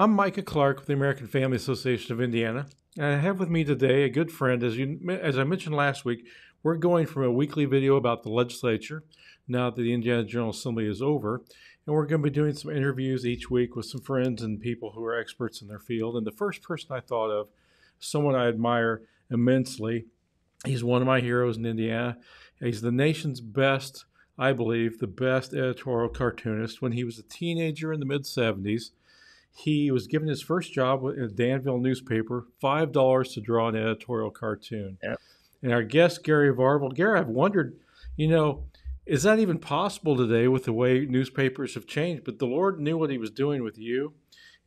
I'm Micah Clark with the American Family Association of Indiana. And I have with me today a good friend. As you, as I mentioned last week, we're going from a weekly video about the legislature now that the Indiana General Assembly is over, and we're going to be doing some interviews each week with some friends and people who are experts in their field. And the first person I thought of, someone I admire immensely, he's one of my heroes in Indiana. He's the nation's best, I believe, the best editorial cartoonist. When he was a teenager in the mid 70s, he was given his first job at a Danville newspaper, five dollars to draw an editorial cartoon. Yep. And our guest Gary Varvel, Gary, I've wondered, you know, is that even possible today with the way newspapers have changed? But the Lord knew what He was doing with you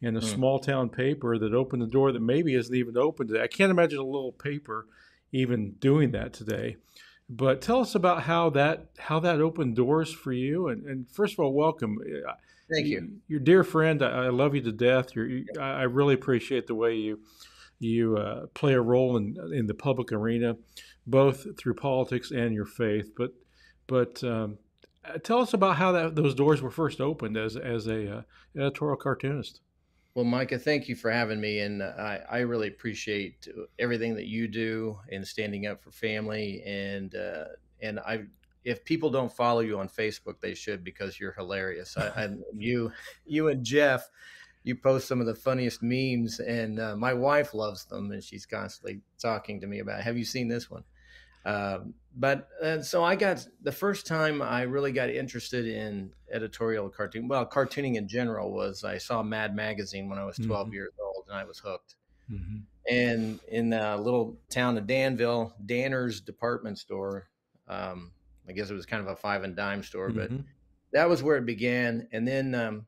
in a mm. small town paper that opened the door that maybe isn't even open today. I can't imagine a little paper even doing that today. But tell us about how that how that opened doors for you. And, and first of all, welcome. Thank you. Your dear friend, I, I love you to death. You're, you, I really appreciate the way you you uh, play a role in in the public arena, both through politics and your faith. But but um, uh, tell us about how that those doors were first opened as as a uh, editorial cartoonist. Well, Micah, thank you for having me, and I, I really appreciate everything that you do in standing up for family, and uh, and I if people don't follow you on Facebook, they should because you're hilarious. I, I, you, you and Jeff, you post some of the funniest memes, and uh, my wife loves them, and she's constantly talking to me about. It. Have you seen this one? Um, but uh, so I got the first time I really got interested in editorial cartoon. Well, cartooning in general was I saw Mad Magazine when I was 12 mm-hmm. years old, and I was hooked. Mm-hmm. And in the little town of Danville, Danner's department store. Um, I guess it was kind of a five and dime store, but mm-hmm. that was where it began. And then um,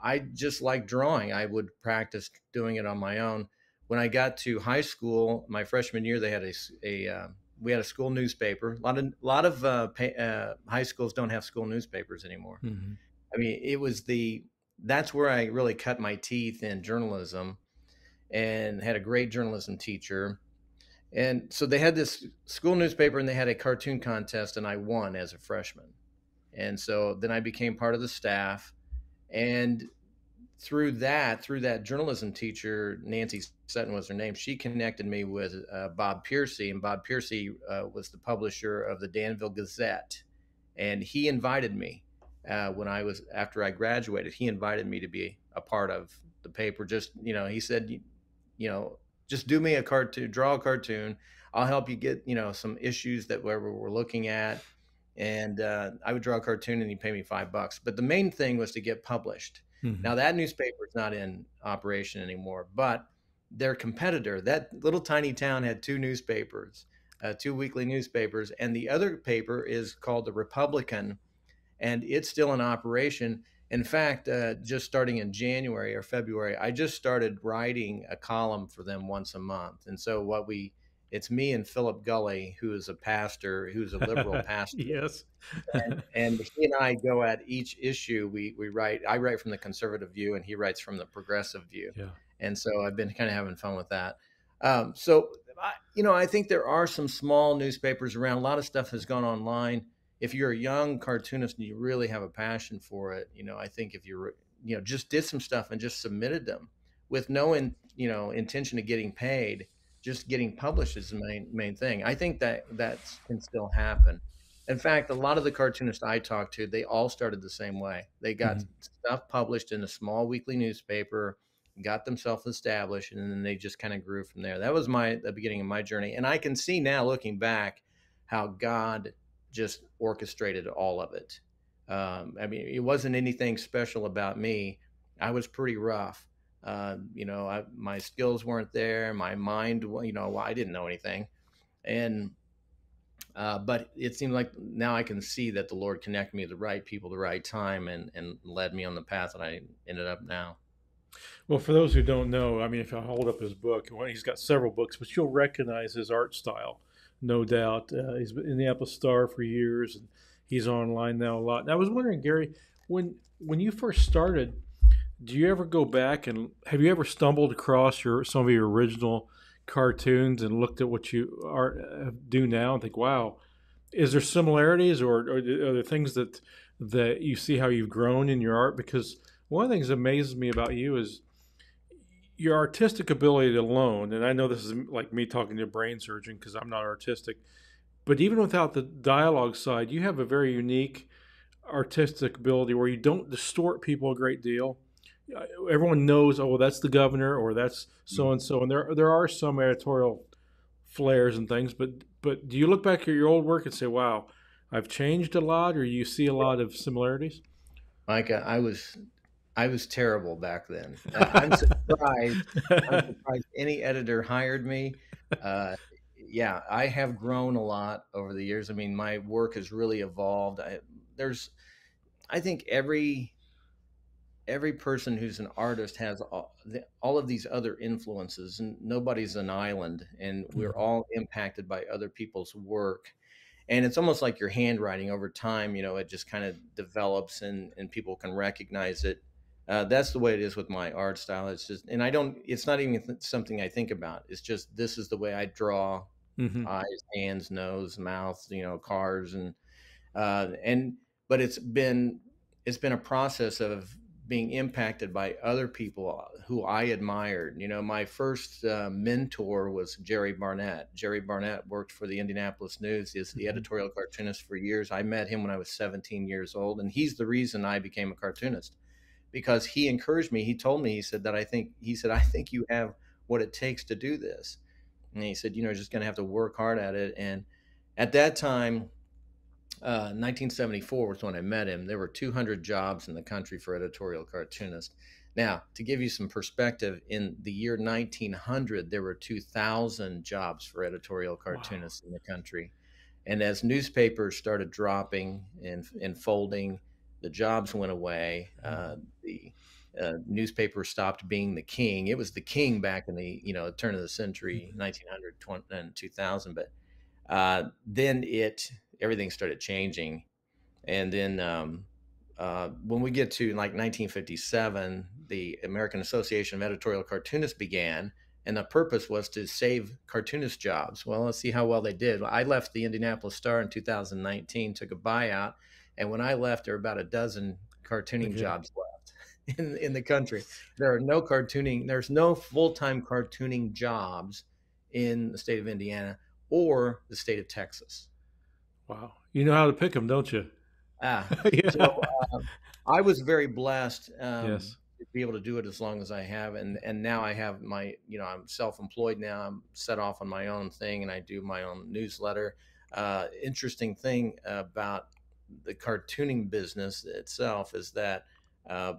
I just liked drawing. I would practice doing it on my own. When I got to high school, my freshman year, they had a, a uh, we had a school newspaper. A lot of a lot of uh, pay, uh, high schools don't have school newspapers anymore. Mm-hmm. I mean, it was the that's where I really cut my teeth in journalism, and had a great journalism teacher and so they had this school newspaper and they had a cartoon contest, and I won as a freshman. And so then I became part of the staff. And through that, through that journalism teacher, Nancy Sutton was her name, she connected me with uh, Bob Piercy. And Bob Piercy uh, was the publisher of the Danville Gazette. And he invited me uh, when I was, after I graduated, he invited me to be a part of the paper. Just, you know, he said, you know, just do me a cartoon, draw a cartoon. I'll help you get, you know, some issues that we're, we're looking at. And uh, I would draw a cartoon and you pay me five bucks. But the main thing was to get published. Mm-hmm. Now that newspaper is not in operation anymore, but their competitor, that little tiny town had two newspapers, uh, two weekly newspapers, and the other paper is called the Republican, and it's still in operation. In fact, uh, just starting in January or February, I just started writing a column for them once a month. And so, what we it's me and Philip Gulley, who is a pastor, who's a liberal pastor. yes. and, and, he and I go at each issue. We we write. I write from the conservative view, and he writes from the progressive view. Yeah. And so I've been kind of having fun with that. Um, so, I, you know, I think there are some small newspapers around. A lot of stuff has gone online if you're a young cartoonist and you really have a passion for it, you know, I think if you're, you know, just did some stuff and just submitted them with no, in, you know, intention of getting paid, just getting published is the main main thing. I think that that can still happen. In fact, a lot of the cartoonists I talked to, they all started the same way. They got mm-hmm. stuff published in a small weekly newspaper, got themselves established, and then they just kind of grew from there. That was my the beginning of my journey, and I can see now, looking back, how God just orchestrated all of it. Um, I mean, it wasn't anything special about me. I was pretty rough. Uh, you know, I, my skills weren't there. My mind, you know, I didn't know anything. And, uh, but it seemed like now I can see that the Lord connected me to the right people, the right time, and, and led me on the path that I ended up now. Well, for those who don't know, I mean, if I hold up his book, well, he's got several books, but you'll recognize his art style no doubt. Uh, he's been in the Apple Star for years, and he's online now a lot. And I was wondering, Gary, when when you first started, do you ever go back and have you ever stumbled across your some of your original cartoons and looked at what you are do now and think, wow, is there similarities or, or are there things that that you see how you've grown in your art? Because one of the things that amazes me about you is your artistic ability alone, and I know this is like me talking to a brain surgeon because I'm not artistic, but even without the dialogue side, you have a very unique artistic ability where you don't distort people a great deal. Uh, everyone knows, oh, well, that's the governor or that's so and so, and there there are some editorial flares and things, but but do you look back at your old work and say, wow, I've changed a lot, or you see a lot of similarities? Micah, I was I was terrible back then. I'm surprised. I'm surprised any editor hired me. Uh, yeah, I have grown a lot over the years. I mean, my work has really evolved. I, there's, I think every every person who's an artist has all, the, all, of these other influences, and nobody's an island, and we're mm-hmm. all impacted by other people's work. And it's almost like your handwriting over time. You know, it just kind of develops, and and people can recognize it uh, that's the way it is with my art style. It's just, and I don't. It's not even th- something I think about. It's just this is the way I draw mm-hmm. eyes, hands, nose, mouth. You know, cars and uh, and but it's been it's been a process of being impacted by other people who I admired. You know, my first uh, mentor was Jerry Barnett. Jerry Barnett worked for the Indianapolis News. He's the mm-hmm. editorial cartoonist for years. I met him when I was 17 years old, and he's the reason I became a cartoonist because he encouraged me. He told me, he said that I think, he said, I think you have what it takes to do this. And he said, you know, you're just going to have to work hard at it. And at that time, uh, 1974 was when I met him. There were 200 jobs in the country for editorial cartoonists. Now, to give you some perspective, in the year 1900, there were 2,000 jobs for editorial cartoonists wow. in the country. And as newspapers started dropping and, and folding, the jobs went away. Mm-hmm. Uh, the uh, newspaper stopped being the king. It was the king back in the you know turn of the century, mm-hmm. 1900 20, and 2000. But uh, then it everything started changing, and then um, uh, when we get to like 1957, the American Association of Editorial Cartoonists began, and the purpose was to save cartoonist jobs. Well, let's see how well they did. I left the Indianapolis Star in 2019, took a buyout and when I left, there were about a dozen cartooning jobs left in in the country. There are no cartooning. There's no full time cartooning jobs in the state of Indiana or the state of Texas. Wow, you know how to pick them, don't you? Ah, yeah. So, uh, I was very blessed. Um, yes. To be able to do it as long as I have, and and now I have my, you know, I'm self-employed now. I'm set off on my own thing, and I do my own newsletter. Uh, interesting thing about the cartooning business itself is that uh,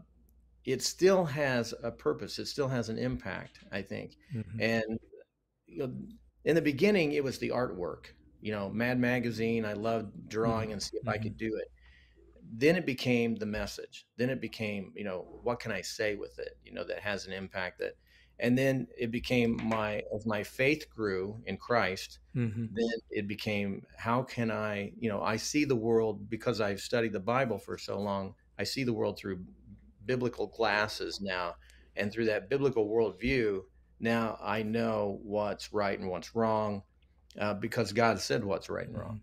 it still has a purpose. It still has an impact, I think. Mm-hmm. And you know, in the beginning, it was the artwork. You know, Mad Magazine. I loved drawing mm-hmm. and see if mm-hmm. I could do it. Then it became the message. Then it became, you know, what can I say with it? You know, that has an impact that and then it became my as my faith grew in christ mm-hmm. then it became how can i you know i see the world because i've studied the bible for so long i see the world through biblical glasses now and through that biblical worldview now i know what's right and what's wrong uh, because god said what's right and wrong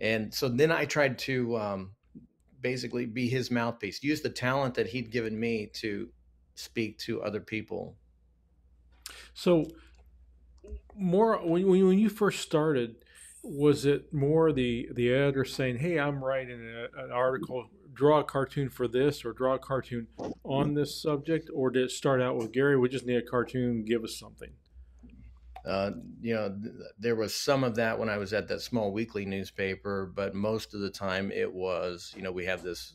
mm-hmm. and so then i tried to um, basically be his mouthpiece use the talent that he'd given me to speak to other people so, more when when you first started, was it more the the editor saying, "Hey, I'm writing a, an article, draw a cartoon for this, or draw a cartoon on this subject," or did it start out with Gary? We just need a cartoon. Give us something. Uh, you know, th- there was some of that when I was at that small weekly newspaper, but most of the time it was, you know, we have this,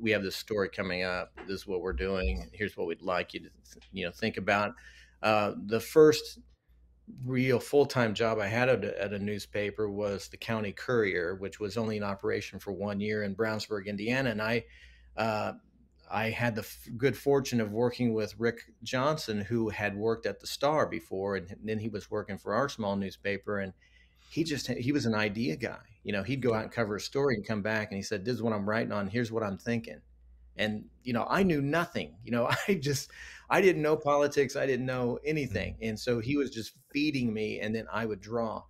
we have this story coming up. This is what we're doing. Here's what we'd like you to, you know, think about. Uh, the first real full time job I had at a, at a, newspaper was the County Courier, which was only in operation for one year in Brownsburg, Indiana. And I, uh, I had the f- good fortune of working with Rick Johnson, who had worked at the Star before, and then he was working for our small newspaper. And he just he was an idea guy. You know, he'd go out and cover a story and come back, and he said, "This is what I'm writing on. Here's what I'm thinking." And you know, I knew nothing. You know, I just I didn't know politics. I didn't know anything. Mm. And so he was just feeding me and then I would draw.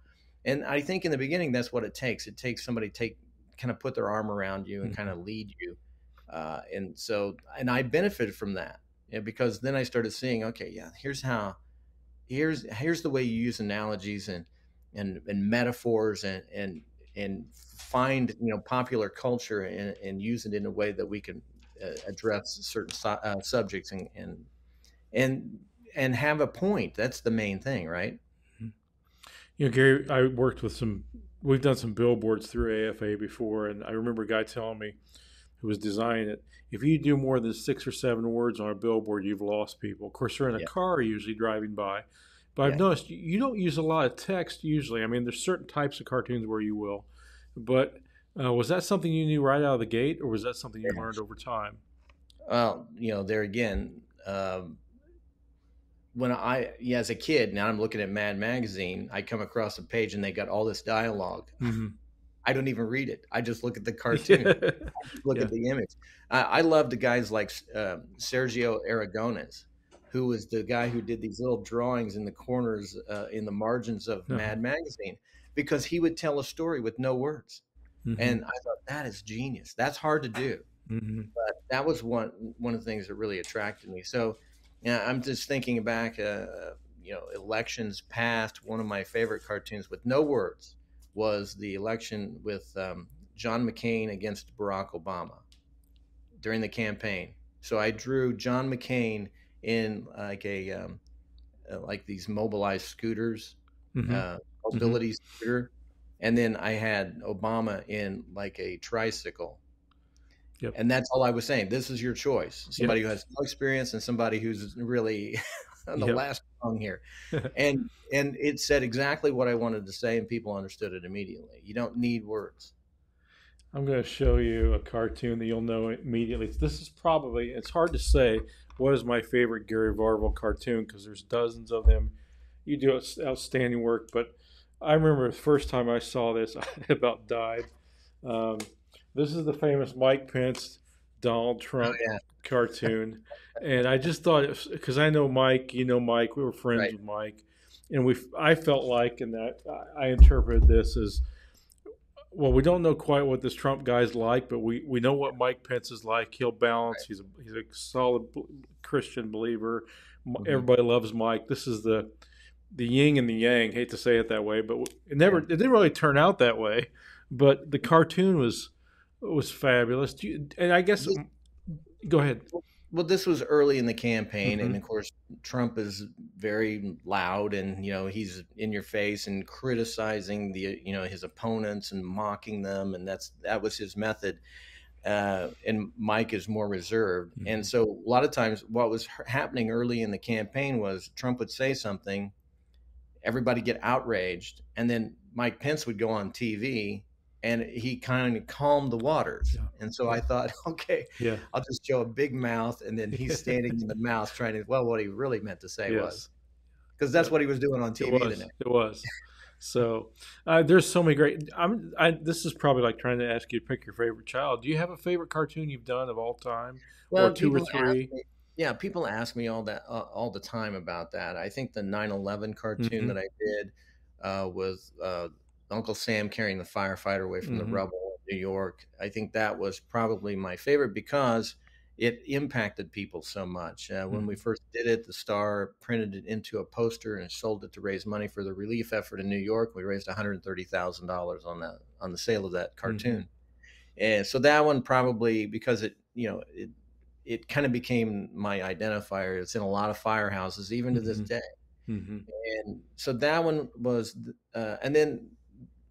And I think in the beginning, that's what it takes. It takes somebody take kind of put their arm around you and mm-hmm. kind of lead you. Uh, and so, and I benefited from that. yeah, because then I started seeing, okay, yeah, here's how, here's here's the way you use analogies and and and metaphors and and and find you know popular culture and, and use it in a way that we can address certain uh, subjects and and and and have a point. That's the main thing, right? Mm-hmm. You know, Gary, I worked with some. We've done some billboards through AFA before, and I remember a guy telling me who was designing it. If you do more than six or seven words on a billboard, you've lost people. Of course, they're in a yeah. car usually driving by, but yeah. I've noticed you don't use a lot of text usually. I mean, there's certain types of cartoons where you will, but uh, was that something you knew right out of the gate, or was that something you learned over time? Well, you know, there again, um, when I, yeah, as a kid, now I'm looking at Mad Magazine, I come across a page and they got all this dialog mm-hmm. I don't even read it. I just look at the cartoon, look yeah. at the image. I, I love the guys like uh, Sergio Aragones, who was the guy who did these little drawings in the corners, uh, in the margins of uh-huh. Mad Magazine, because he would tell a story with no words. Mm-hmm. And I thought that is genius. That's hard to do, mm-hmm. but that was one one of the things that really attracted me. So, yeah, I'm just thinking back. Uh, you know, elections past. One of my favorite cartoons with no words was the election with um, John McCain against Barack Obama during the campaign. So I drew John McCain in like a um, uh, like these mobilized scooters, mm-hmm. uh, mobility mm-hmm. scooter, and then I had Obama in like a tricycle. Yep. And that's all I was saying. This is your choice. Somebody yep. who has no experience and somebody who's really on the yep. last rung here. and and it said exactly what I wanted to say, and people understood it immediately. You don't need words. I'm going to show you a cartoon that you'll know immediately. This is probably it's hard to say what is my favorite Gary Varvel cartoon because there's dozens of them. You do outstanding work, but I remember the first time I saw this, I about died. Um, this is the famous Mike Pence, Donald Trump oh, yeah. cartoon, and I just thought because I know Mike, you know Mike, we were friends right. with Mike, and we I felt like and that I interpreted this as well, we don't know quite what this Trump guy's like, but we, we know what Mike Pence is like. He'll balance. Right. He's a he's a solid Christian believer. Mm-hmm. Everybody loves Mike. This is the the yin and the yang. Hate to say it that way, but it never it didn't really turn out that way. But the cartoon was was fabulous. You, and I guess go ahead well, this was early in the campaign, mm-hmm. and of course, Trump is very loud, and you know he's in your face and criticizing the you know his opponents and mocking them, and that's that was his method. Uh, and Mike is more reserved, mm-hmm. and so a lot of times, what was happening early in the campaign was Trump would say something, everybody get outraged, and then Mike Pence would go on TV and he kind of calmed the waters. Yeah. And so I thought, okay, yeah. I'll just show a big mouth, and then he's standing in the mouth trying to. Well, what he really meant to say yes. was, because that's what he was doing on TV. It was. It was. So uh, there's so many great. I'm. I, this is probably like trying to ask you to pick your favorite child. Do you have a favorite cartoon you've done of all time, well, or two or three? Me, yeah, people ask me all that uh, all the time about that. I think the 9/11 cartoon mm-hmm. that I did uh, was uh, Uncle Sam carrying the firefighter away from mm-hmm. the rubble in New York. I think that was probably my favorite because it impacted people so much. Uh, when mm-hmm. we first did it, the Star printed it into a poster and sold it to raise money for the relief effort in New York. We raised one hundred thirty thousand dollars on that on the sale of that mm-hmm. cartoon, mm-hmm. and so that one probably because it you know it it kind of became my identifier. It's in a lot of firehouses even to this mm-hmm. day. Mm-hmm. And so that one was, uh, and then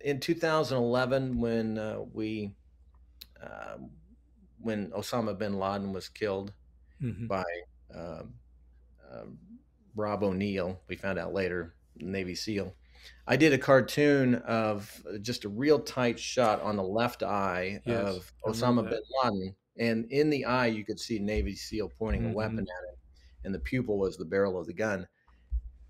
in 2011 when uh, we uh, when Osama bin Laden was killed mm-hmm. by um, uh, Rob O'Neill, we found out later, Navy SEAL. I did a cartoon of just a real tight shot on the left eye yes, of Osama bin Laden, and in the eye you could see Navy SEAL pointing mm-hmm. a weapon at him, and the pupil was the barrel of the gun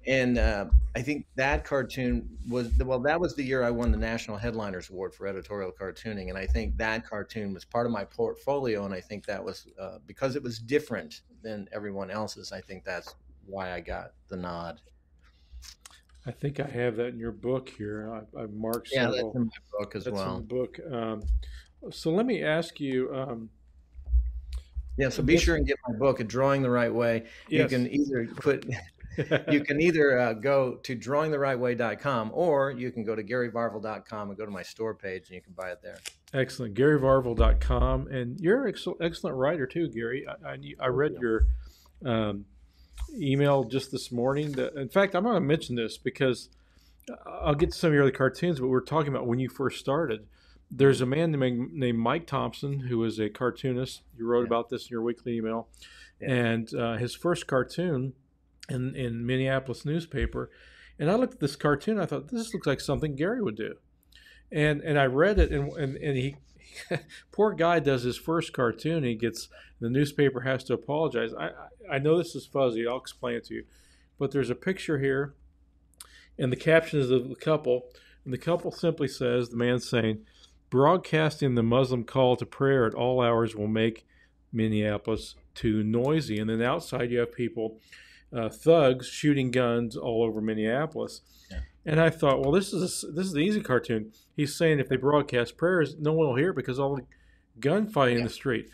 and uh, I think that cartoon was well. That was the year I won the National Headliners Award for editorial cartooning, and I think that cartoon was part of my portfolio. And I think that was uh, because it was different than everyone else's. I think that's why I got the nod. I think I have that in your book here. I, have marked yeah, several. that's in my book as that's well. In the book. Um, so let me ask you. Um, Yeah, so be sure and get my book, A Drawing the Right Way. Yes. You can either put you can either uh, go to drawingtherightway.com or you can go to garyvarvel.com and go to my store page and you can buy it there. Excellent. GaryVarvel.com. And you're an ex- excellent writer too, Gary. I, I, I read your um, email just this morning. That, in fact, I'm going to mention this because I'll get to some of your other cartoons, but we are talking about when you first started. There's a man named, named Mike Thompson who is a cartoonist. You wrote yeah. about this in your weekly email. Yeah. And uh, his first cartoon – in, in Minneapolis newspaper. And I looked at this cartoon. I thought this looks like something Gary would do, and and I read it, and and, and he, poor guy, does his first cartoon. He gets the newspaper has to apologize. I I know this is fuzzy. I'll explain it to you, but there's a picture here, and the caption is of the couple, and the couple simply says the man saying, broadcasting the Muslim call to prayer at all hours will make Minneapolis too noisy, and then outside you have people uh, thugs shooting guns all over Minneapolis. Yeah. And I thought, well, this is a, this is the easy cartoon. He's saying if they broadcast prayers, no one will hear because all the gunfighting yeah. in the street.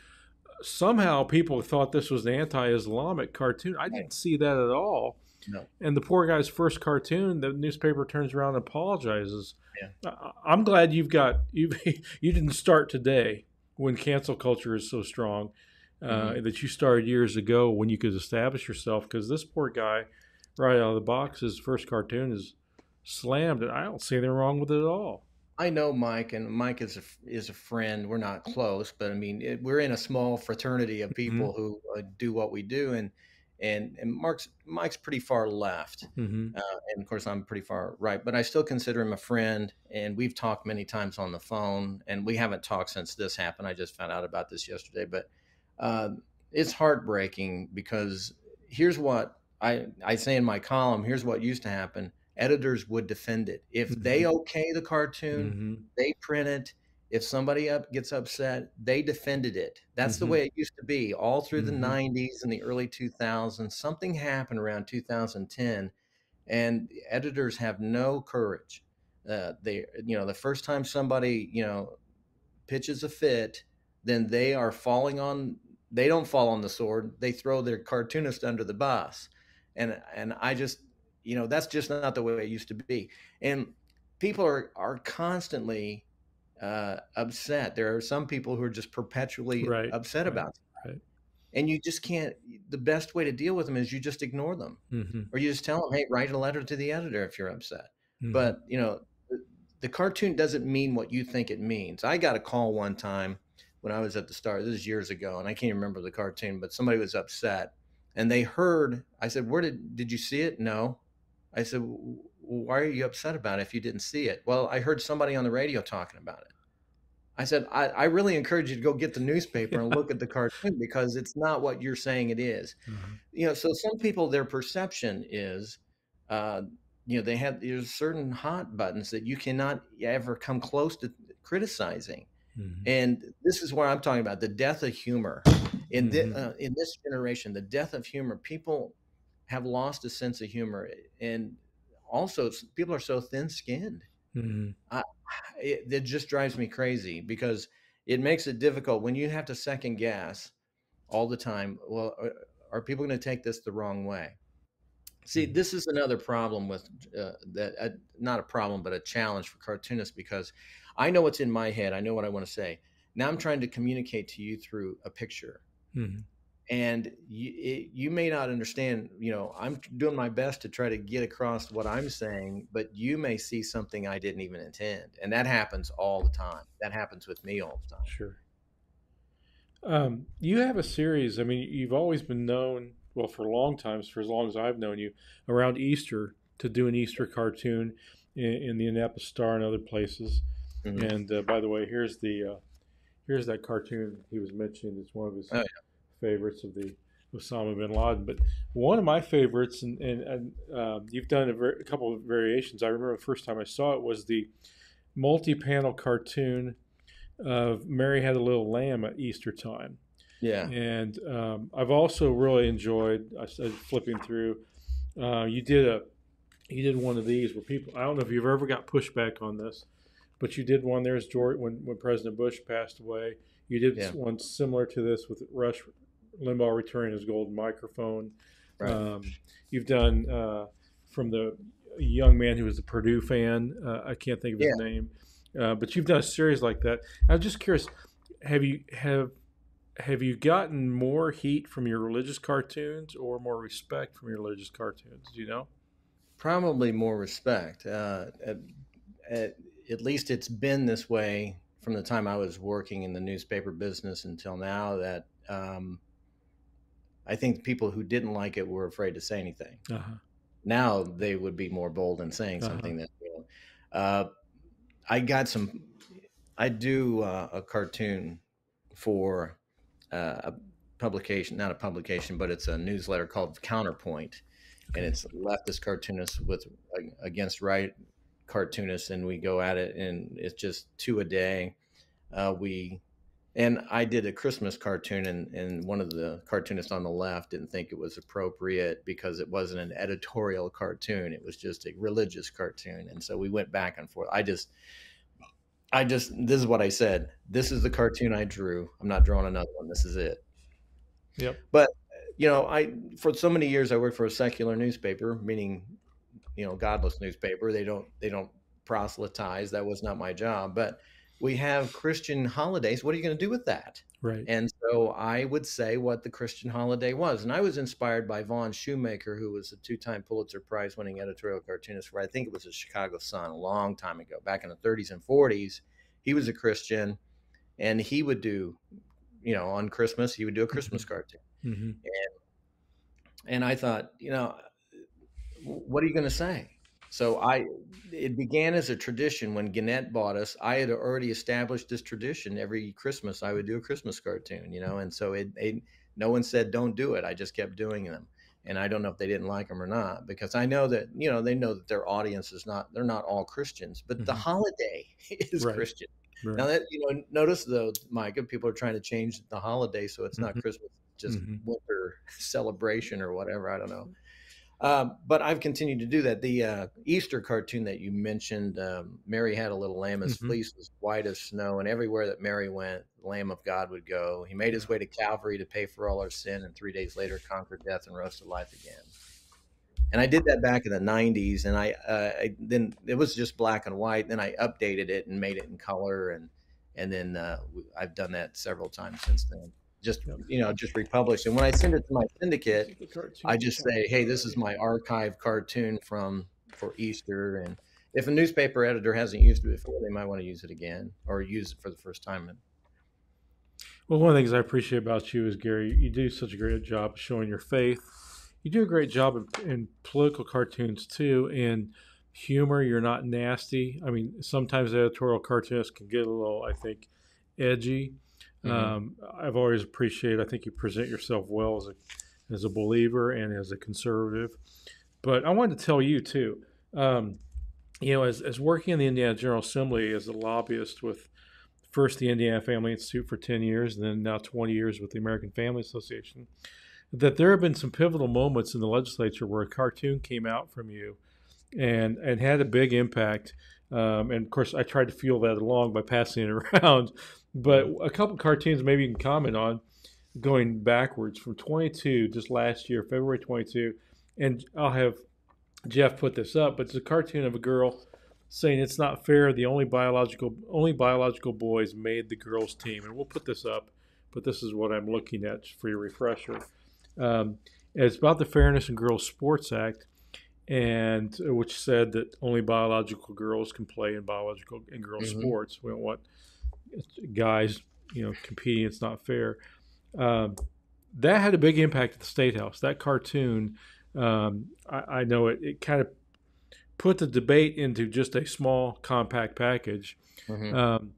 Somehow people thought this was an anti-Islamic cartoon. I didn't see that at all. No. And the poor guy's first cartoon, the newspaper turns around and apologizes. Yeah. I'm glad you've got you. You didn't start today when cancel culture is so strong uh, mm-hmm. that you started years ago when you could establish yourself. Because this poor guy, right out of the box, his first cartoon is slammed, and I don't see anything wrong with it at all. I know Mike, and Mike is a is a friend. We're not close, but I mean, it, we're in a small fraternity of mm-hmm. people mm-hmm. who uh, do what we do, and and and Mark's Mike's pretty far left, mm-hmm. uh, and of course I'm pretty far right. But I still consider him a friend, and we've talked many times on the phone, and we haven't talked since this happened. I just found out about this yesterday, but uh, it's heartbreaking because here's what I, I say in my column here's what used to happen editors would defend it if mm-hmm. they okay the cartoon mm-hmm. they print it if somebody up gets upset they defended it. That's mm-hmm. the way it used to be. All through the 90s mm-hmm. and the early 2000s something happened around 2010 and editors have no courage. Uh, they you know the first time somebody you know pitches a fit then they are falling on they don't fall on the sword they throw their cartoonist under the bus. And and i just you know that's just not the way it used to be. And people are are constantly uh, upset there are some people who are just perpetually right. upset right. about it right. and you just can't the best way to deal with them is you just ignore them mm-hmm. or you just tell them hey write a letter to the editor if you're upset mm-hmm. but you know the, the cartoon doesn't mean what you think it means i got a call one time when I was at the start. This is years ago, and I can't remember the cartoon, but somebody was upset, and they heard. I said, "Where did did you see it?" No. I said, "Why are you upset about it if you didn't see it?" Well, I heard somebody on the radio talking about it. I said, I, I really encourage you to go get the newspaper and look at the cartoon because it's not what you're saying it is. Mm-hmm. You know, so some people, their perception is, uh, you know, they have there's certain hot buttons that you cannot ever come close to criticizing. Mm-hmm. And this is what I'm talking about the death of humor. In, mm-hmm. uh, in this generation, the death of humor, people have lost a sense of humor. And also, people are so thin skinned. Mm-hmm. It, it just drives me crazy because it makes it difficult when you have to second guess all the time. Well, are, are people going to take this the wrong way? See, mm-hmm. this is another problem with uh, that. Uh, not a problem, but a challenge for cartoonists because I know what's in my head. I know what I want to say. Now I'm trying to communicate to you through a picture. Mm-hmm. And you, it, you may not understand, you know, I'm doing my best to try to get across what I'm saying, but you may see something I didn't even intend. And that happens all the time. That happens with me all the time. Sure. Um, you have a series. I mean, you've always been known, well, for long times, for as long as I've known you, around Easter to do an Easter cartoon in, in the Indianapolis Star and other places. Mm-hmm. And uh, by the way, here's the uh, here's that cartoon he was mentioning. It's one of his oh, yeah. Favorites of the Osama bin Laden. But one of my favorites, and, and, and uh, you've done a, ver- a, couple of variations. I remember the first time I saw it was the multi-panel cartoon of Mary Had a Little Lamb at Easter time. Yeah. And um, I've also really enjoyed. I started flipping through. Uh, you did a you did one of these where people. I don't know if you've ever got pushback on this but you did one. There's George when when President Bush passed away. You did yeah. one similar to this with Rush Limbaugh returning his golden microphone. Right. Um, you've done uh, from the young man who was a Purdue fan. Uh, I can't think of his Yeah. name, uh, but you've done a series like that. I'm just curious. Have you have have you gotten more heat from your religious cartoons or more respect from your religious cartoons? Do you know? probably more respect. Uh, at, at, at least it's been this way from the time I was working in the newspaper business until now. That um, I think people who didn't like it were afraid to say anything. Uh-huh. Now they would be more bold in saying Uh-huh. something that. You know, uh, I got some. I do uh, a cartoon for uh, a publication, not a publication, but it's a newsletter called Counterpoint, and it's leftist cartoonists with against right cartoonists, and we go at it, and it's just two a day. Uh, we and I did a Christmas cartoon, and, and one of the cartoonists on the left didn't think it was appropriate because it wasn't an editorial cartoon; it was just a religious cartoon, and so we went back and forth. I just I just this is what I said. This is the cartoon I drew. I'm not drawing another one. This is it. Yep. But you know, I for so many years I worked for a secular newspaper, meaning you know, godless newspaper. They don't they don't proselytize. That was not my job. But we have Christian holidays. What are you going to do with that? Right. And so I would say what the Christian holiday was. And I was inspired by Vaughn Shoemaker, who was a two time Pulitzer Prize winning editorial cartoonist for, I think it was the Chicago Sun a long time ago, back in the 30s and 40s. He was a Christian and he would do, you know, on Christmas, he would do a Christmas cartoon. hmm And I thought, you know, what are you going to say? So I, it began as a tradition when Gannett bought us. I had already established this tradition. Every Christmas, I would do a Christmas cartoon, you know, and so it, it no one said don't do it. I just kept doing them, and I don't know if they didn't like them or not because I know that you know they know that their audience is not they're not all Christians, but the Mhm. holiday is Right. Christian. Right. Now that you know, notice though, Micah, people are trying to change the holiday so it's not Mhm. Christmas, just Mhm. winter celebration or whatever. I don't know. Um, but I've continued to do that. The uh, Easter cartoon that you mentioned, um, Mary had a little lamb. His Mhm. fleece was white as snow, and everywhere that Mary went, the Lamb of God would go. He made his way to Calvary to pay for all our sin, and three days later conquered death and rose to life again. And I did that back in the '90s, and I, uh, I then it was just black and white. Then I updated it and made it in color, and and then uh, I've done that several times since then. Just you know, just republished. And when I send it to my syndicate, I just say, "Hey, this is my archive cartoon from for Easter." And if a newspaper editor hasn't used it before, they might want to use it again or use it for the first time. Well, one of the things I appreciate about you is Gary. You do such a great job of showing your faith. You do a great job in, in political cartoons too, and humor. You're not nasty. I mean, sometimes editorial cartoonists can get a little, I think, edgy. Mhm. Um, I've always appreciated. I think you present yourself well as a as a believer and as a conservative. But I wanted to tell you too. Um, you know, as as working in the Indiana General Assembly as a lobbyist with first the Indiana Family Institute for 10 years, and then now 20 years with the American Family Association, that there have been some pivotal moments in the legislature where a cartoon came out from you and, and had a big impact. Um, and of course, I tried to fuel that along by passing it around. But a couple cartoons maybe you can comment on going backwards from 22, just last year, February 22. And I'll have Jeff put this up, but it's a cartoon of a girl saying it's not fair. The only biological only biological boys made the girls' team, and we'll put this up. But this is what I'm looking at for your refresher. Um, it's about the Fairness in Girls Sports Act, and uh, which said that only biological girls can play in biological in girls Mhm. sports. We don't want guys, you know, competing. It's not fair. Um, that had a big impact at the state house. That cartoon, um, I, I know it, it kind of put the debate into just a small, compact package. Mhm. Um,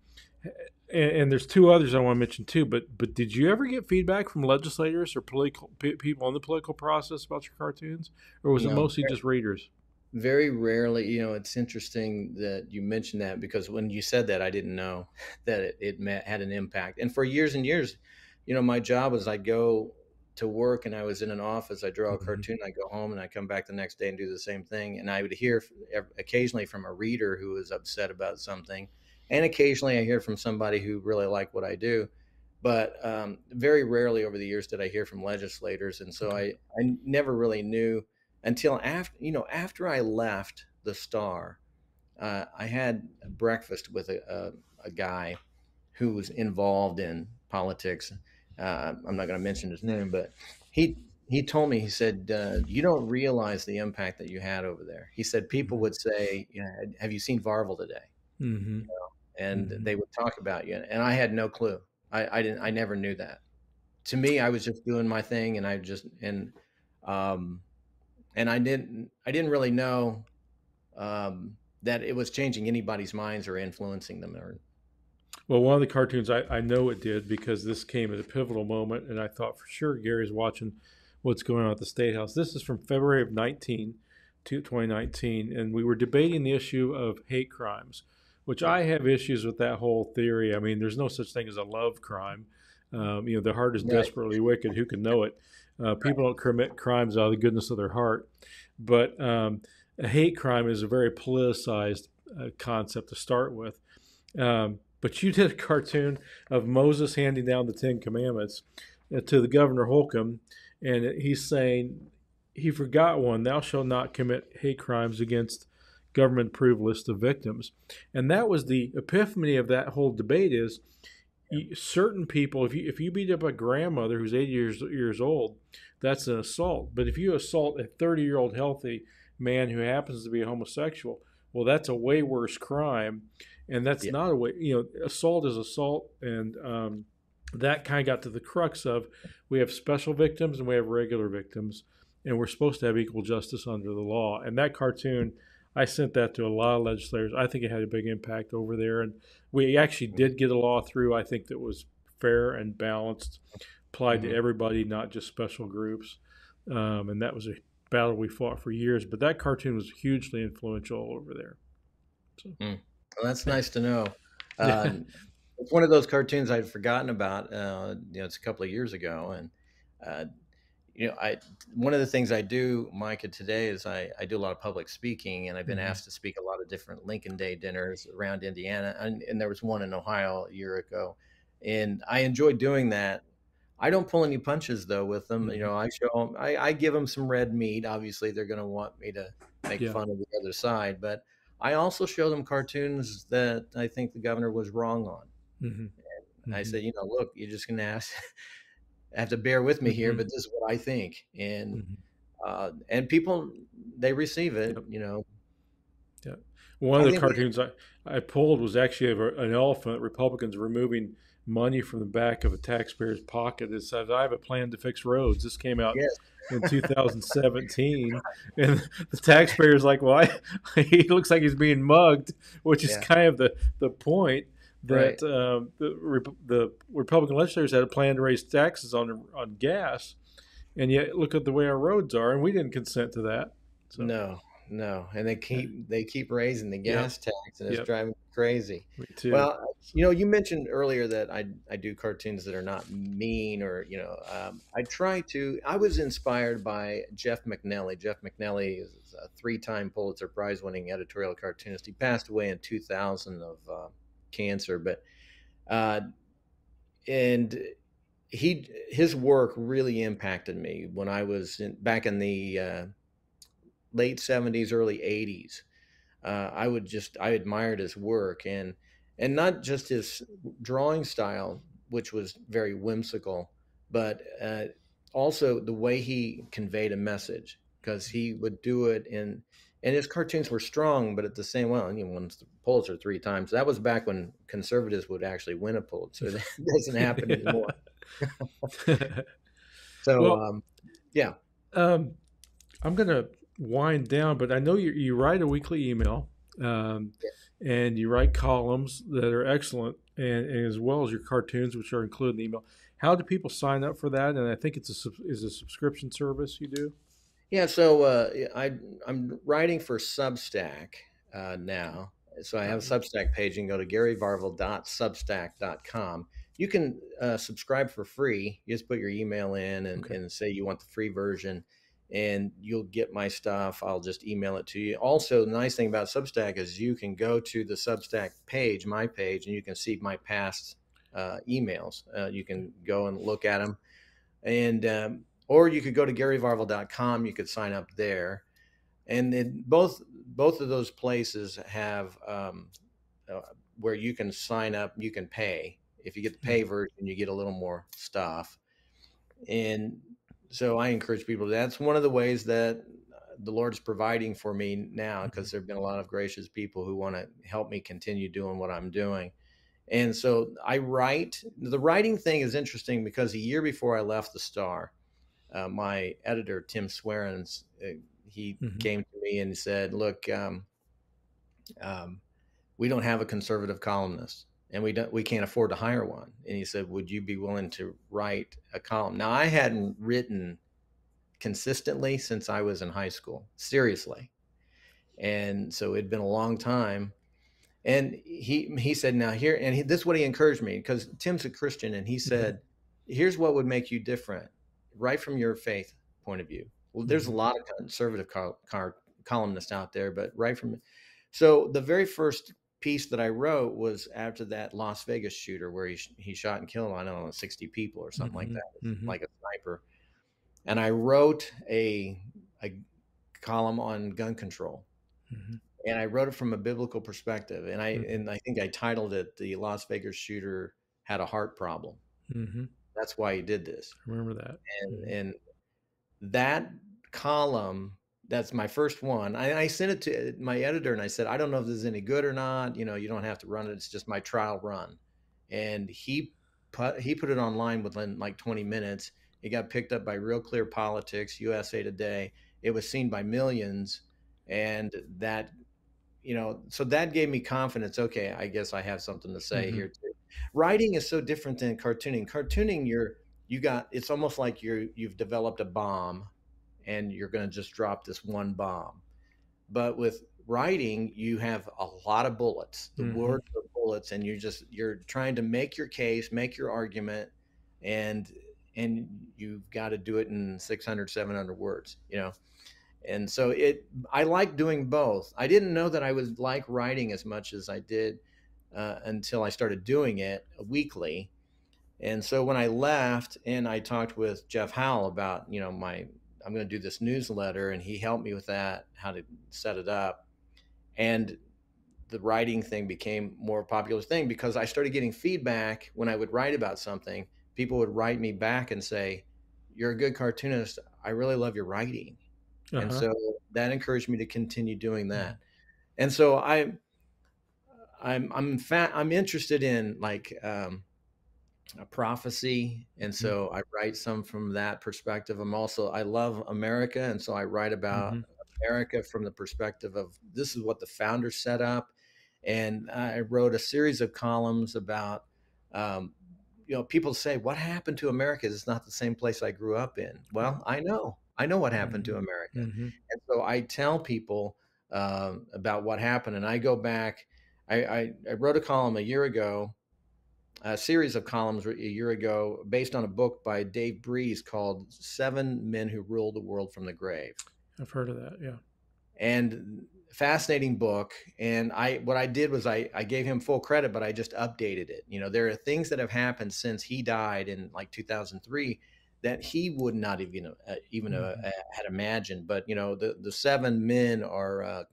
and, and there's two others I want to mention too. But but did you ever get feedback from legislators or political pe- people in the political process about your cartoons, or was it mostly just readers? Very rarely, you know, it's interesting that you mentioned that because when you said that, I didn't know that it, it ma- had an impact. And for years and years, you know, my job was I'd go to work and I was in an office, I draw a Mhm. cartoon, I go home and I come back the next day and do the same thing. And I would hear occasionally from a reader who was upset about something. And occasionally I hear from somebody who really liked what I do. but um, very rarely over the years did I hear from legislators, and so I I never really knew until after you know after I left the Star, uh, I had breakfast with a, a, a, guy who was involved in politics. Uh, I'm not going to mention his name, but he he told me he said uh, you don't realize the impact that you had over there. He said people would say, "Have you seen Varvel today?" Mm-hmm. You know, and mm-hmm. they would talk about you, and I had no clue. I, I didn't. I never knew that. To me, I was just doing my thing, and I just and um, and I didn't. I didn't really know um, that it was changing anybody's minds or influencing them. Or well, one of the cartoons I, I know it did because this came at a pivotal moment, and I thought for sure Gary's watching what's going on at the State House. This is from February of 19 to 2019, and we were debating the issue of hate crimes, which I have issues with that whole theory. I mean, there's no such thing as a love crime. Um, you know, the heart is desperately wicked. Who can know it? Uh, people don't commit crimes out of the goodness of their heart, but um, a hate crime is a very politicized uh, concept to start with. Um, but you did a cartoon of Moses handing down the Ten Commandments uh, to the Governor Holcomb, and he's saying he forgot one: "Thou shalt not commit hate crimes against." government-approved list of victims, and that was the epiphany of that whole debate. Is certain people, if you if you beat up a grandmother who's 80 years years old, that's an assault. But if you assault a 30 year old healthy man who happens to be a homosexual, well, that's a way worse crime, and that's yeah. not a way. You know, assault is assault, and um, that kind of got to the crux of we have special victims and we have regular victims, and we're supposed to have equal justice under the law. And that cartoon, I sent that to a lot of legislators. I think it had a big impact over there, and we actually did get a law through. I think that was fair and balanced, applied mm-hmm. to everybody, not just special groups. Um, and that was a battle we fought for years. But that cartoon was hugely influential over there. So. Mm. Well, that's nice to know. Uh, it's one of those cartoons I'd forgotten about. Uh, you know, it's a couple of years ago, and uh, you know, I one of the things I do, Micah, today is I, I do a lot of public speaking, and I've been mm-hmm. asked to speak a lot of different Lincoln Day dinners around Indiana, and, and there was one in Ohio a year ago, and I enjoy doing that I don't pull any punches though with them. You mm-hmm. know, I show them, I, I give them some red meat. Obviously, they're going to want me to make yeah. fun of the other side, but I also show them cartoons that I think the governor was wrong on. Mm-hmm. Mm-hmm. I said, you know, look, you're just going to ask, have to bear with me here, mm-hmm. but this is what I think, and mm-hmm. uh, and people they receive it. Yep. You know. Yeah. One of the cartoons I, I pulled was actually an elephant. Republicans removing money from the back of a taxpayer's pocket that says, I have a plan to fix roads. This came out yes. in 2017. and the taxpayer's like, well, I, he looks like he's being mugged, which is yeah. kind of the, the point that right. um, the, the Republican legislators had a plan to raise taxes on, on gas. And yet, look at the way our roads are, and we didn't consent to that. So. No, no, and they keep they keep raising the gas yep. tax, and it's yep. driving me crazy. Me too. Well, you know, you mentioned earlier that I I do cartoons that are not mean, or you know, um, I try to. I was inspired by Jeff MacNelly. Jeff MacNelly is a three-time Pulitzer Prize-winning editorial cartoonist. He passed away in 2000 of uh, cancer, but uh, and he his work really impacted me when I was in, back in the uh, late 70s, early 80s. Uh, I would just I admired his work and and not just his drawing style, which was very whimsical, but uh, also the way he conveyed a message because he would do it in and his cartoons were strong, but at the same well, he won the Pulitzer three times. That was back when conservatives would actually win a Pulitzer. That doesn't happen anymore. so, well, um, yeah. Um, I'm gonna wind down, but I know you, you write a weekly email um, yeah. and you write columns that are excellent, and, and, as well as your cartoons, which are included in the email. How do people sign up for that? And I think it's a is a subscription service you do. Yeah, so uh, I I'm writing for Substack uh, now. So I have a Substack page. You can go to garyvarvel.substack.com. You can uh, subscribe for free. You just put your email in and, okay. and say you want the free version and you'll get my stuff. I'll just email it to you. Also, the nice thing about Substack is you can go to the Substack page, my page, and you can see my past uh, emails. Uh, you can go and look at them, and um, or you could go to GaryVarvel.com. You could sign up there, and it, both both of those places have um, uh, where you can sign up. You can pay. If you get the pay Mm-hmm. version, you get a little more stuff, and so I encourage people. That's one of the ways that the Lord's providing for me now because there have been a lot of gracious people who want to help me continue doing what I'm doing. And so I write. The writing thing is interesting because a year before I left the Star, uh, my editor Tim Swarens, uh, he Mhm. came to me and said, "Look, um, um, we don't have a conservative columnist, and we don't we can't afford to hire one." And he said, "Would you be willing to write a column?" Now I hadn't written consistently since I was in high school, seriously, and so it'd been a long time. And he he said, "Now here," and he, this is what he encouraged me because Tim's a Christian, and he said, "Here's what would make you different, right from your faith point of view." Well, there's a Mhm. lot of conservative col- car- columnists out there, but right from so the very first piece that I wrote was after that Las Vegas shooter where he sh- he shot and killed I don't know 60 people or something like Mhm. that, Mhm. like a sniper, and I wrote a a column on gun control Mhm. and I wrote it from a biblical perspective. And I Mhm. and I think I titled it "The Las Vegas Shooter Had a Heart Problem." That's why he did this. I remember that. And and that column, that's my first one. I, I sent it to my editor and I said, I don't know if this is any good or not. You know, you don't have to run it. It's just my trial run. And he put he put it online within like 20 minutes. It got picked up by Real Clear Politics, USA Today. It was seen by millions, and that you know so that gave me confidence okay i guess i have something to say Mhm. here too writing is so different than cartooning. Cartooning you're you got it's almost like you're you've developed a bomb and you're going to just drop this one bomb. But with writing you have a lot of bullets. The Mhm. words are bullets and you're just you're trying to make your case make your argument and and you've got to do it in 600 700 words you know? And so it i like doing both. I didn't know that i would like writing as much as i did uh, until i started doing it weekly. And so when i left and i talked with jeff howell about you know my i'm going to do this newsletter and he helped me with that how to set it up. And the writing thing became more popular thing because i started getting feedback when i would write about something people would write me back and say you're a good cartoonist. I really love your writing. And Uh-huh. so that encouraged me to continue doing that. And so i i'm i'm fa- i'm interested in like um a prophecy and Mhm. so i write some from that perspective i'm also i love america and so i write about Mhm. america from the perspective of this is what the founders set up and i wrote a series of columns about um, you know people say what happened to america it's not the same place i grew up in well i know i know what happened to Mhm. america Mhm. and so I tell people um, about what happened, and I go back. I, I, I wrote a column a year ago, a series of columns a year ago, based on a book by Dave Breese called Seven Men Who Ruled the World from the Grave. I've heard of that. Yeah. And fascinating book. And I what I did was I, I gave him full credit, but I just updated it. You know, there are things that have happened since he died in like 2003 that he would not even uh, even uh, Mhm. had imagined. But you know, the the seven men are uh,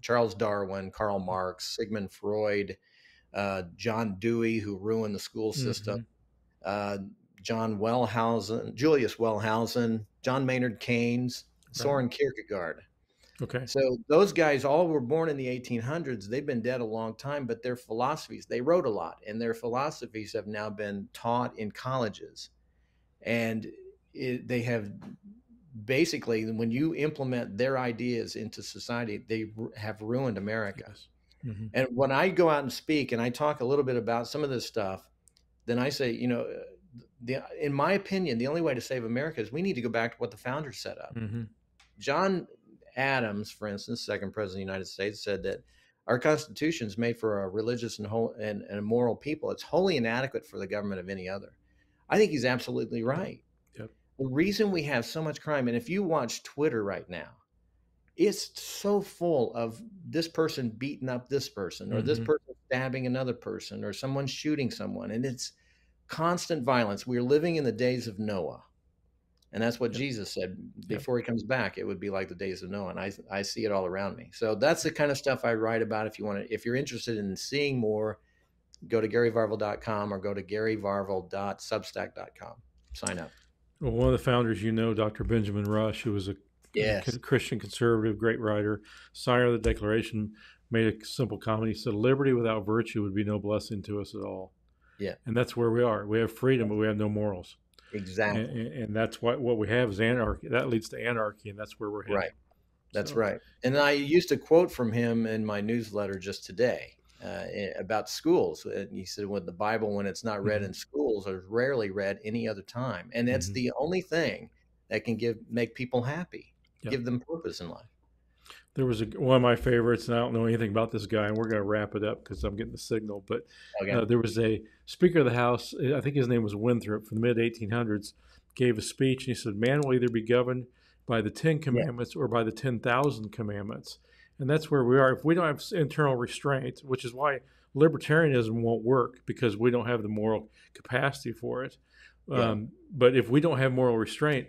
Charles Darwin, Karl Marx, Sigmund Freud, uh, John Dewey, who ruined the school system, uh, John Wellhausen, Julius Wellhausen, John Maynard Keynes, Soren Kierkegaard. Okay. So those guys all were born in the 1800s. They've been dead a long time, but their philosophies, they wrote a lot, and their philosophies have now been taught in colleges. And it, they have basically, when you implement their ideas into society, they have ruined America. Yes. Mhm. And when I go out and speak and I talk a little bit about some of this stuff, then I say, you know, the, in my opinion, the only way to save America is we need to go back to what the founders set up. Mhm. John Adams, for instance, second president of the United States, said that our Constitution is made for a religious and, whole, and, and moral people. It's wholly inadequate for the government of any other. I think he's absolutely right. Yep. The reason we have so much crime, and if you watch Twitter right now, it's so full of this person beating up this person, or this Mhm. person stabbing another person, or someone shooting someone, and it's constant violence. We're living in the days of Noah. And that's what Yep. Jesus said Yep. before he comes back. It would be like the days of Noah. And I, I see it all around me. So that's the kind of stuff I write about. If you want to, if you're interested in seeing more, go to garyvarvel.com or go to garyvarvel.substack.com. Sign up. Well, one of the founders, you know, Dr. Benjamin Rush, who was a Yes. Christian conservative, great writer, signer of the Declaration, made a simple comment. He said, "Liberty without virtue would be no blessing to us at all." Yeah. and that's where we are. We have freedom, but we have no morals, Exactly. and, and, that's what what we have is anarchy. That leads to anarchy, and that's where we're headed. Right. That's So- right. And I used a quote from him in my newsletter just today uh, about schools. And he said, "When the Bible, when it's not read Mhm. in schools, is rarely read any other time, and it's Mhm. the only thing that can give make people happy, Yep. give them purpose in life." There was a, one of my favorites, and I don't know anything about this guy, and we're going to wrap it up because I'm getting the signal. But Okay. uh, there was a Speaker of the House, I think his name was Winthrop, from the mid 1800s, gave a speech, and he said, "Man will either be governed by the Ten Commandments or by the ten thousand commandments." And that's where we are. If we don't have internal restraint, which is why libertarianism won't work because we don't have the moral capacity for it. Yeah. Um, but if we don't have moral restraint,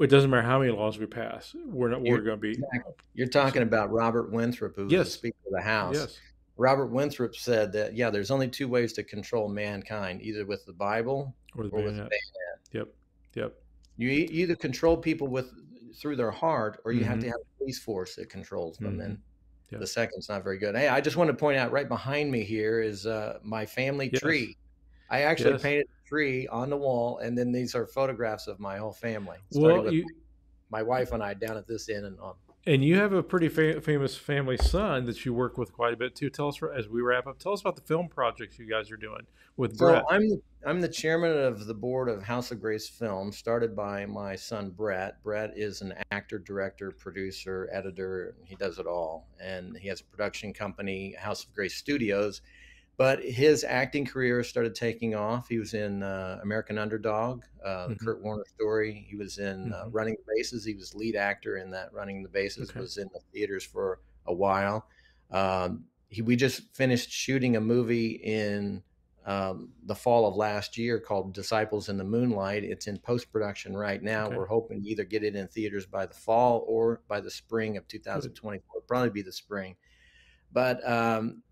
it doesn't matter how many laws we pass. We're not. We're You're- going to be. Exactly. You're talking about Robert Winthrop, who was Yes. the Speaker of the House. Yes. Robert Winthrop said that yeah, there's only two ways to control mankind: either with the Bible Or the or with the bayonet. Yep. Yep. You either control people with through their heart, or you have Mhm. to have a police force that controls them. Mhm. And Yeah. the second's not very good. Hey, I just want to point out right behind me here is uh, my family Yes. tree. I actually Yes. painted a tree on the wall, and then these are photographs of my whole family. Well, you my wife and I down at this end and on. And you have a pretty fa- famous family son that you work with quite a bit too. Tell us as we wrap up. Tell us about the film projects you guys are doing with So Brett. I'm the, I'm the chairman of the board of House of Grace Films, started by my son Brett. Brett is an actor, director, producer, editor. He does it all, and he has a production company, House of Grace Studios. But his acting career started taking off. He was in uh, American Underdog, uh, the Mhm. Kurt Warner story. He was in uh, Mhm. Running the Bases. He was lead actor in that. Running the Bases Okay. was in the theaters for a while. Um, he, we just finished shooting a movie in um, the fall of last year called Disciples in the Moonlight. It's in post production right now. Okay. We're hoping to either get it in theaters by the fall or by the spring of 2024. Probably be the spring. But um,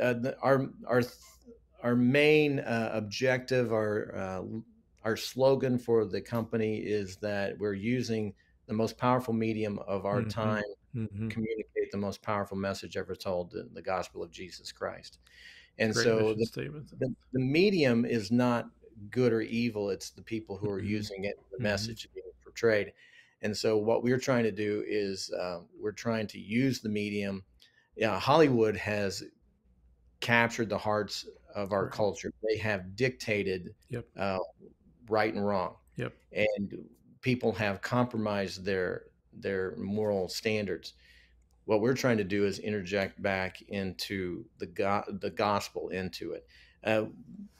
uh, our our our main uh, objective, our uh, our slogan for the company is that we're using the most powerful medium of our Mhm. time Mhm. communicate the most powerful message ever told, the, the gospel of Jesus Christ. And Great so the, statement. the, the medium is not good or evil, it's the people who are Mhm. using it, the Mhm. message being portrayed. And so what we're trying to do is uh, we're trying to use the medium. Yeah, Hollywood has captured the hearts of our Right. culture. They have dictated Yep. uh, right and wrong. Yep. And people have compromised their their moral standards. What we're trying to do is interject back into the go- the gospel into it. Uh,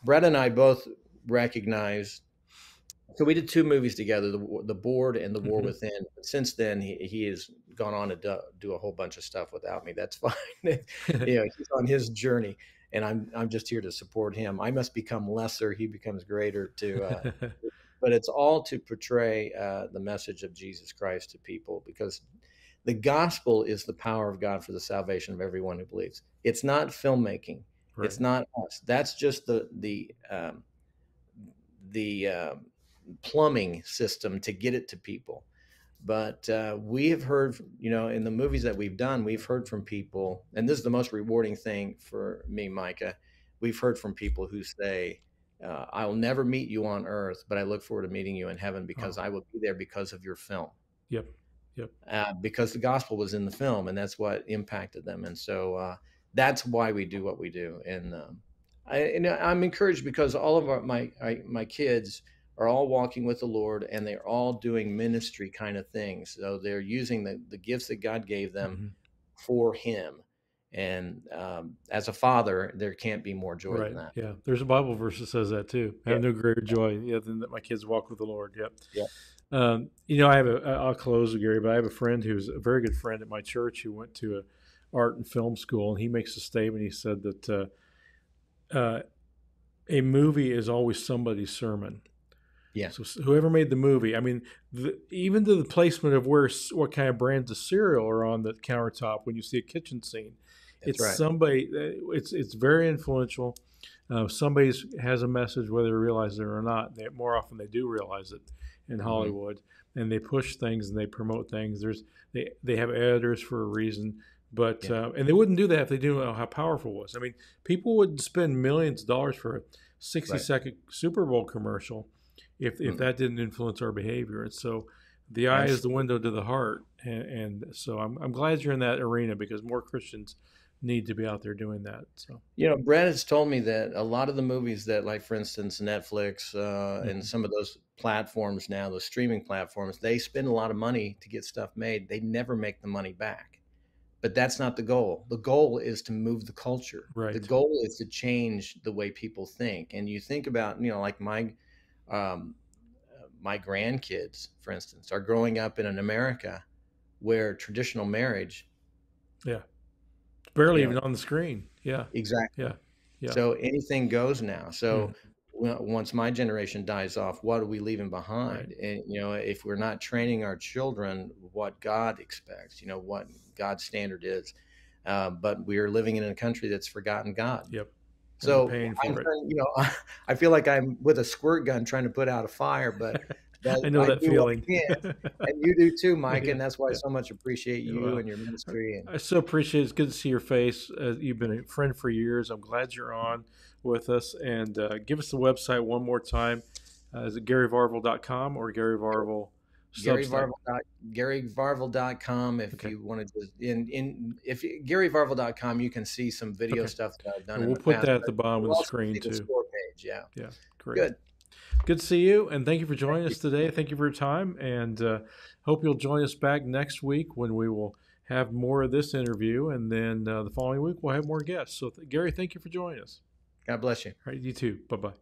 Brett and I both recognize. So we did two movies together, the, the Board and the War Mhm. Within. Since then, he, he has gone on to do, do a whole bunch of stuff without me. That's fine. you know, he's on his journey, and I'm I'm just here to support him. I must become lesser; he becomes greater. To, uh, but it's all to portray uh, the message of Jesus Christ to people, because the gospel is the power of God for the salvation of everyone who believes. It's not filmmaking. It's not us. That's just the the um, the um plumbing system to get it to people. But uh, we have heard, you know, in the movies that we've done, we've heard from people, and this is the most rewarding thing for me, Micah. We've heard from people who say, uh, "I will never meet you on earth, but I look forward to meeting you in heaven because Oh. I will be there because of your film." Yep. Yep. Uh, because the gospel was in the film, and that's what impacted them, and so uh, that's why we do what we do. And um, I, and I'm encouraged because all of our my I, my kids are all walking with the Lord, and they're all doing ministry kind of things. So they're using the the gifts that God gave them Mhm. for Him. And um, as a father, there can't be more joy Right. than that. Yeah. There's a Bible verse that says that too. I have no greater joy yeah, than that my kids walk with the Lord. Yep. Yeah. Um, you know, I have a. I'll close, with Gary, but I have a friend who's a very good friend at my church who went to a art and film school, and he makes a statement. He said that uh, uh, a movie is always somebody's sermon. Yeah. So whoever made the movie, I mean, the, even to the placement of where what kind of brands of cereal are on the countertop when you see a kitchen scene, That's it's right. somebody. uh, It's it's very influential. Uh, somebody has a message, whether they realize it or not. They, more often, they do realize it in Mhm. Hollywood, and they push things and they promote things. There's they they have editors for a reason, but Yeah. uh, and they wouldn't do that if they didn't know how powerful it was. I mean, people wouldn't spend millions of dollars for a sixty-second Right. Super Bowl commercial if if Mm. that didn't influence our behavior. And so, the eye is the window to the heart, and, and so I'm I'm glad you're in that arena because more Christians need to be out there doing that. So You know, Brad has told me that a lot of the movies that, like for instance, Netflix uh, Mhm. and some of those platforms now, those streaming platforms, they spend a lot of money to get stuff made. They never make the money back. But that's not the goal. The goal is to move the culture. Right. The goal is to change the way people think. And you think about, you know, like my um, my grandkids, for instance, are growing up in an America where traditional marriage Yeah. barely Yeah. even on the screen. Yeah, exactly yeah, yeah. So anything goes now. So once my generation dies off, what are we leaving behind? And you know, if we're not training our children what God expects, you know, what God's standard is, uh, but we are living in a country that's forgotten God. Yep. So I'm trying, you know, I feel like I'm with a squirt gun trying to put out a fire, but that, I know that I feeling. and you do too, Mike. Yeah, And that's why I so much appreciate you Well, and your ministry. And I so appreciate it. It's good to see your face. Uh, you've been a friend for years. I'm glad you're on with us. And uh, give us the website one more time. Uh, is it GaryVarvel.com or Gary Varvel? Gary? Varvel dot, GaryVarvel.com if Okay. you want to just in in if you- GaryVarvel.com you can see some video Okay. stuff that I've done. And we'll put past, that at the bottom of the screen see the too. score page. Yeah, Yeah, great. good. Good to see you, and thank you for joining us today. Thank you for your time, and uh, hope you'll join us back next week when we will have more of this interview, and then uh, the following week we'll have more guests. So, th- Gary, thank you for joining us. God bless you. All right, you too. Bye. Bye.